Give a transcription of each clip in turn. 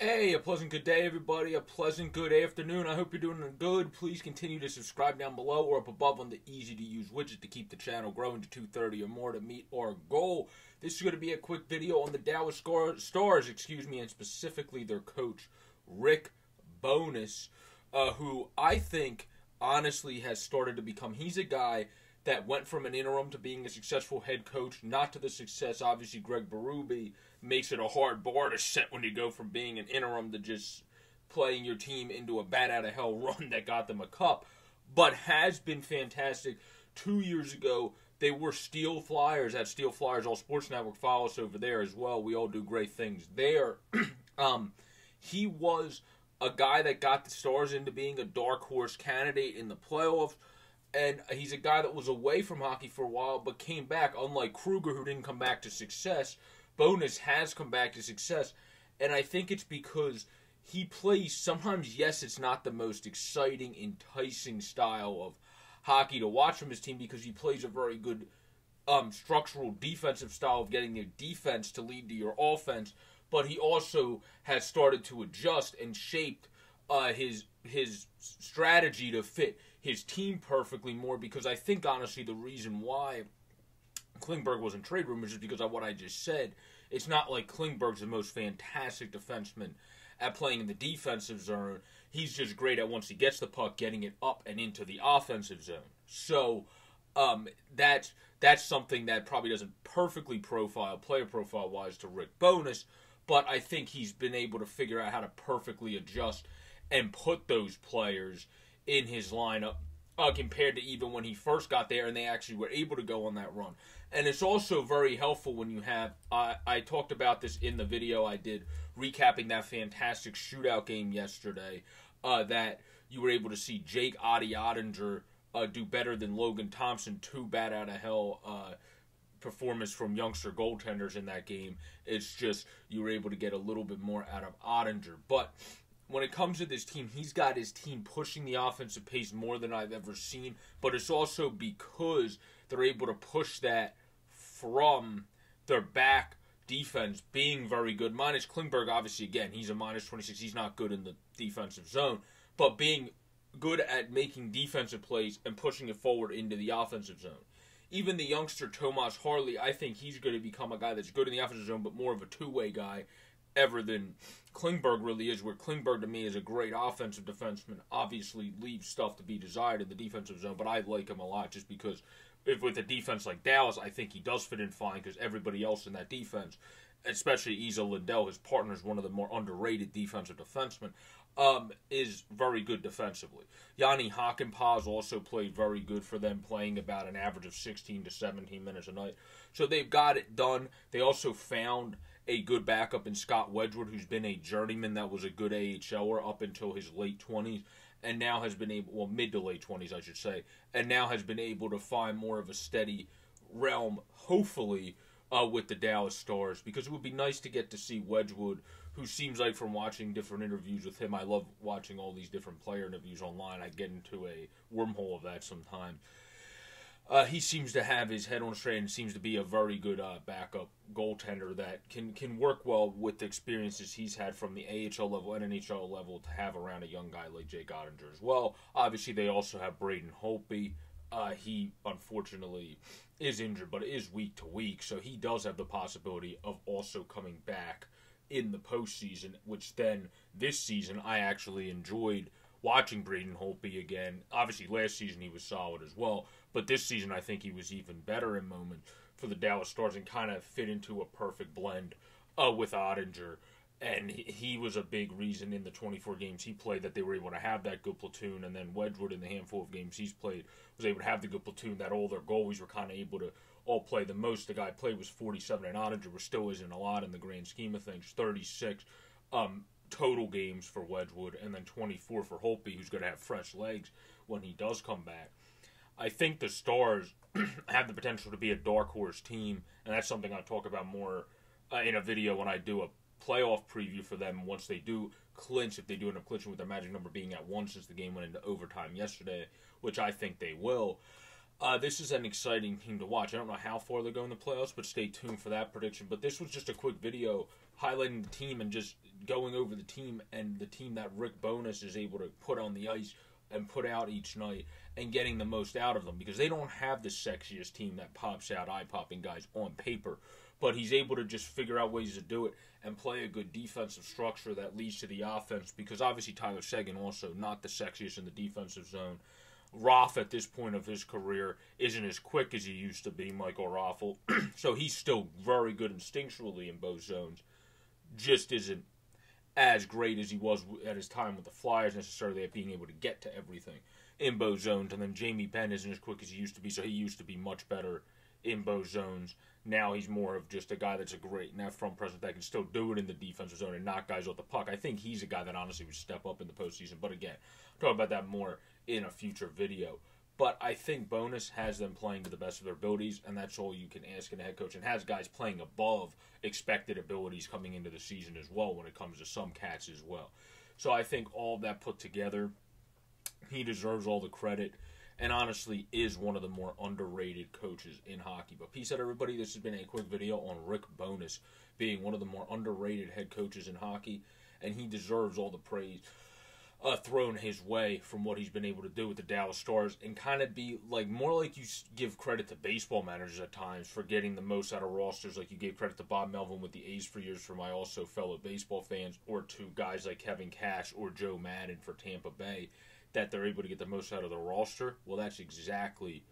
Hey, a pleasant good day, everybody. A pleasant good afternoon. I hope you're doing good. Please continue to subscribe down below or up above on the easy to use widget to keep the channel growing to 230 or more to meet our goal. This is going to be a quick video on the Dallas Stars, excuse me, and specifically their coach, Rick Bowness, uh, who I think honestly has started to become. He's a guy that went from an interim to being a successful head coach, not to the success. Obviously, Craig Berube makes it a hard bar to set when you go from being an interim to just playing your team into a bat out of hell run that got them a cup, but has been fantastic. Two years ago, they were Steel Flyers at Steel Flyers. All Sports Network follow us over there as well. We all do great things there. um, he was a guy that got the Stars into being a dark horse candidate in the playoffs and he's a guy that was away from hockey for a while but came back. Unlike Krueger, who didn't come back to success, Bowness has come back to success, and I think it's because he plays. Sometimes, yes, it's not the most exciting, enticing style of hockey to watch from his team because he plays a very good um, structural defensive style of getting your defense to lead to your offense. But he also has started to adjust and shaped uh, his his strategy to fit his team perfectly more because I think honestly the reason why Klingberg was in trade rumors is because of what I just said. It's not like Klingberg's the most fantastic defenseman at playing in the defensive zone. He's just great at once he gets the puck, getting it up and into the offensive zone. So um, that's that's something that probably doesn't perfectly profile player profile wise to Rick Bowness, but I think he's been able to figure out how to perfectly adjust and put those players in his lineup uh, compared to even when he first got there and they actually were able to go on that run. And it's also very helpful when you have. Uh, I talked about this in the video I did recapping that fantastic shootout game yesterday. Uh, that you were able to see Jake Adi Oettinger uh, do better than Logan Thompson. Two bad out of hell uh, performance from youngster goaltenders in that game. It's just you were able to get a little bit more out of Oettinger. But when it comes to this team, he's got his team pushing the offensive pace more than I've ever seen. But it's also because they're able to push that from their back defense being very good. Minus Klingberg, obviously, again, he's a minus 26. He's not good in the defensive zone. But being good at making defensive plays and pushing it forward into the offensive zone. Even the youngster Thomas Harley, I think he's going to become a guy that's good in the offensive zone, but more of a two way guy ever than Klingberg really is. Where Klingberg to me is a great offensive defenseman, obviously leaves stuff to be desired in the defensive zone, but I like him a lot just because if with a defense like Dallas, I think he does fit in fine because everybody else in that defense, especially Esa Lindell, his partner is one of the more underrated defensive defensemen, um, is very good defensively. Jani Hakanpää also played very good for them, playing about an average of 16 to 17 minutes a night. So they've got it done. They also found a good backup in Scott Wedgewood, who's been a journeyman that was a good AHLer up until his late 20s, and now has been able, well, mid to late 20s, I should say, and now has been able to find more of a steady realm, hopefully, uh, with the Dallas Stars, because it would be nice to get to see Wedgewood, who seems like from watching different interviews with him, I love watching all these different player interviews online. I get into a wormhole of that sometimes uh, he seems to have his head on straight and seems to be a very good uh, backup goaltender that can can work well with the experiences he's had from the AHL level and NHL level to have around a young guy like Jake Oettinger as well. Obviously, they also have Braden Holtby. Uh, he unfortunately is injured, but is week to week, so he does have the possibility of also coming back in the postseason. Which then this season I actually enjoyed watching Braden Holtby again. Obviously, last season he was solid as well, but this season I think he was even better in moments for the Dallas Stars and kind of fit into a perfect blend uh, with Oettinger. And he was a big reason in the 24 games he played that they were able to have that good platoon. And then Wedgewood, in the handful of games he's played, was able to have the good platoon that all their goalies were kind of able to all play. The most the guy played was 47, and Oettinger was still isn't a lot in the grand scheme of things. 36. Um, total games for Wedgewood, and then 24 for Holtby, who's going to have fresh legs when he does come back. I think the Stars have the potential to be a dark horse team, and that's something I'll talk about more uh, in a video when I do a playoff preview for them once they do clinch, if they do end up clinching with their magic number being at one since the game went into overtime yesterday, which I think they will. Uh, this is an exciting team to watch. I don't know how far they're going in the playoffs, but stay tuned for that prediction. But this was just a quick video highlighting the team and just going over the team and the team that Rick Bowness is able to put on the ice and put out each night and getting the most out of them because they don't have the sexiest team that pops out eye popping guys on paper. But he's able to just figure out ways to do it and play a good defensive structure that leads to the offense because obviously Tyler Seguin also not the sexiest in the defensive zone. Roth at this point of his career isn't as quick as he used to be, Michael Raffl. so he's still very good instinctually in both zones. Just isn't as great as he was at his time with the Flyers necessarily at being able to get to everything in both zones. And then Jamie Benn isn't as quick as he used to be, so he used to be much better in both zones. Now he's more of just a guy that's a great net front presence that can still do it in the defensive zone and knock guys off the puck. I think he's a guy that honestly would step up in the postseason. But again, talk about that more in a future video. But I think Bowness has them playing to the best of their abilities, and that's all you can ask in a head coach, and has guys playing above expected abilities coming into the season as well when it comes to some cats as well. So I think all that put together, he deserves all the credit, and honestly is one of the more underrated coaches in hockey. But peace out, everybody. This has been a quick video on Rick Bowness being one of the more underrated head coaches in hockey, and he deserves all the praise uh, thrown his way from what he's been able to do with the Dallas Stars and kind of be like more like you give credit to baseball managers at times for getting the most out of rosters, like you gave credit to Bob Melvin with the A's for years for my also fellow baseball fans, or to guys like Kevin Cash or Joe Maddon for Tampa Bay, that they're able to get the most out of the roster. Well, that's exactly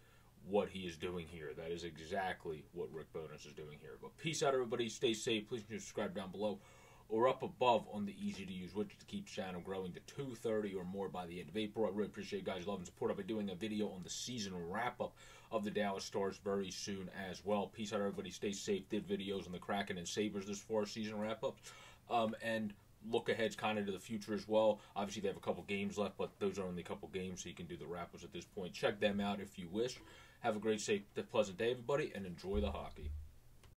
what he is doing here. That is exactly what Rick Bowness is doing here. But peace out, everybody. Stay safe. Please subscribe down below or up above on the easy to use widget to keep channel growing to 230 or more by the end of April. I really appreciate you guys' love and support. I'll be doing a video on the season wrap up of the Dallas Stars very soon as well. Peace out, everybody. Stay safe. Did videos on the Kraken and Sabres this four season wrap up. Um, and look ahead kind of to the future as well. Obviously, they have a couple games left, but those are only a couple games, so you can do the wrap ups at this point. Check them out if you wish. Have a great, safe, pleasant day, everybody, and enjoy the hockey.